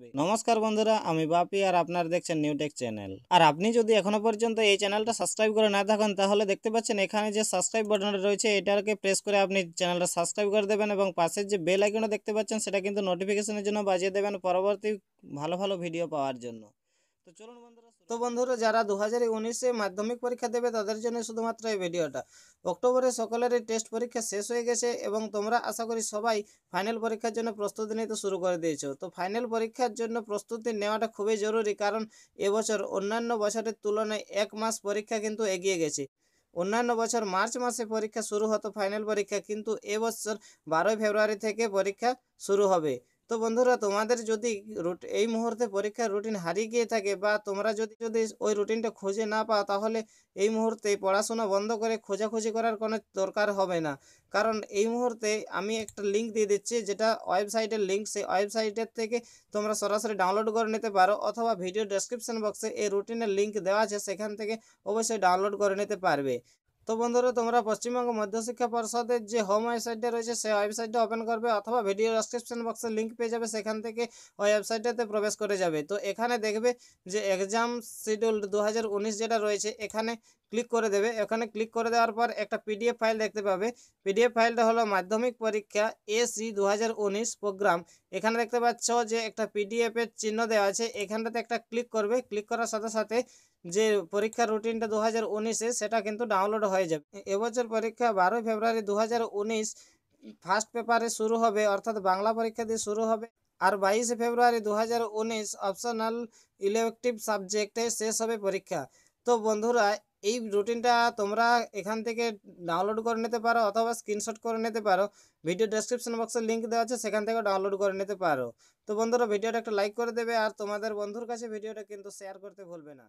নমস্কার বন্ধুরা, আমি বাপি আর আপনারা দেখছেন নিউটেক চ্যানেল আর আপনি যদি এখনও পর্যন্ত এই চ্যানেলটা সাবস্ক্রাইব করে না থাকেন, তাহলে দেখতে পাচ্ছেন এখানে যে সাবস্ক্রাইব বাটনটা রয়েছে, এটাকে প্রেস করে আপনি চ্যানেলটা সাবস্ক্রাইব করে দেবেন এবং পাশের যে বেল আইকনটা দেখতে পাচ্ছেন, সেটা কিন্তু নোটিফিকেশনের জন্য বাজিয়ে দেবেন পরবর্তী ভালো ভালো ভিডিও পাওয়ার জন্য। তো চলুন বন্ধুরা তো বন্ধুরা যারা দু হাজার উনিশে মাধ্যমিক পরীক্ষা দেবে তাদের জন্য শুধুমাত্র এই ভিডিওটা। অক্টোবরে সকলের টেস্ট পরীক্ষা শেষ হয়ে গেছে এবং তোমরা আশা করি সবাই ফাইনাল পরীক্ষার জন্য প্রস্তুতি নিতে শুরু করে দিয়েছ। তো ফাইনাল পরীক্ষার জন্য প্রস্তুতি নেওয়াটা খুবই জরুরি কারণ এবছর অন্যান্য বছরের তুলনায় এক মাস পরীক্ষা কিন্তু এগিয়ে গেছে। অন্যান্য বছর মার্চ মাসে পরীক্ষা শুরু হতো ফাইনাল পরীক্ষা কিন্তু এবছর বারোই ফেব্রুয়ারি থেকে পরীক্ষা শুরু হবে। তো বন্ধুরা, তোমাদের যদি রুট, এই মুহূর্তে পরীক্ষার রুটিন হারিয়ে গিয়ে থাকে বা তোমরা যদি যদি ওই রুটিনটা খুঁজে না পাও, তাহলে এই মুহূর্তে পড়াশোনা বন্ধ করে খোঁজাখুঁজি করার কোনো দরকার হবে না। কারণ এই মুহূর্তে আমি একটা লিঙ্ক দিয়ে দিচ্ছি, যেটা ওয়েবসাইটের লিঙ্ক সেই ওয়েবসাইটের থেকে তোমরা সরাসরি ডাউনলোড করে নিতে পারো অথবা ভিডিও ডেসক্রিপশন বক্সে এই রুটিনের লিঙ্ক দেওয়া আছে, সেখান থেকে অবশ্যই ডাউনলোড করে নিতে পারবে। তো বন্ধুরা, তোমরা পশ্চিমবঙ্গ মধ্যশিক্ষা পর্ষদের যে হোম ওয়েবসাইটটা রয়েছে, সেই ওয়েবসাইটটা ওপেন করবে অথবা ভিডিও ডেসক্রিপশন বক্সে লিঙ্ক পেয়ে যাবে, সেখান থেকে ওই ওয়েবসাইটটাতে প্রবেশ করে যাবে। তো এখানে দেখবে যে এক্সাম শিডিউল দু হাজার উনিশ যেটা রয়েছে, এখানে ক্লিক করে দেবে। এখানে ক্লিক করে দেওয়ার পর একটা পিডিএফ ফাইল দেখতে পাবে। পিডিএফ ফাইলটা হলো মাধ্যমিক পরীক্ষা এসি দু হাজার উনিশ প্রোগ্রাম এখানে দেখতে পাচ্ছ যে একটা পিডিএফ এর চিহ্ন দেওয়া আছে। এখানটাতে একটা ক্লিক করবে। ক্লিক করার সাথে সাথে যে পরীক্ষার রুটিনটা দু হাজার সেটা কিন্তু ডাউনলোড হয়ে যাবে। এবছর পরীক্ষা বারোই ফেব্রুয়ারি দু হাজার উনিশ ফার্স্ট পেপারে শুরু হবে, অর্থাৎ বাংলা পরীক্ষা দিয়ে শুরু হবে। আর বাইশে ফেব্রুয়ারি দু হাজার উনিশ অপশনাল ইলেকটিভ সাবজেক্টে শেষ হবে পরীক্ষা। তো বন্ধুরা এই রুটিনটা তোমরা এখান থেকে ডাউনলোড করে নিতে পারো অথবা স্ক্রিনশট করে নিতে পারো। ভিডিও ডেসক্রিপশন বক্সে লিঙ্ক দেওয়া আছে, সেখান থেকে ডাউনলোড করে নিতে পারো। তো বন্ধুরা ভিডিওটা একটা লাইক করে দেবে আর তোমাদের বন্ধুর কাছে ভিডিওটা কিন্তু শেয়ার করতে ভুলবে না।